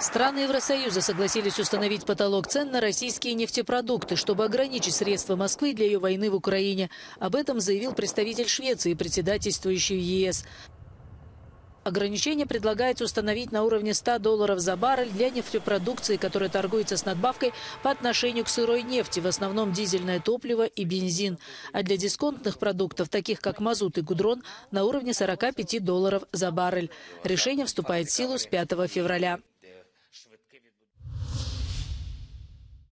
Страны Евросоюза согласились установить потолок цен на российские нефтепродукты, чтобы ограничить средства Москвы для ее войны в Украине. Об этом заявил представитель Швеции, председательствующий в ЕС. Ограничение предлагается установить на уровне 100 долларов за баррель для нефтепродукции, которая торгуется с надбавкой по отношению к сырой нефти, в основном дизельное топливо и бензин. А для дисконтных продуктов, таких как мазут и гудрон, на уровне 45 долларов за баррель. Решение вступает в силу с 5 февраля швидке відбудову.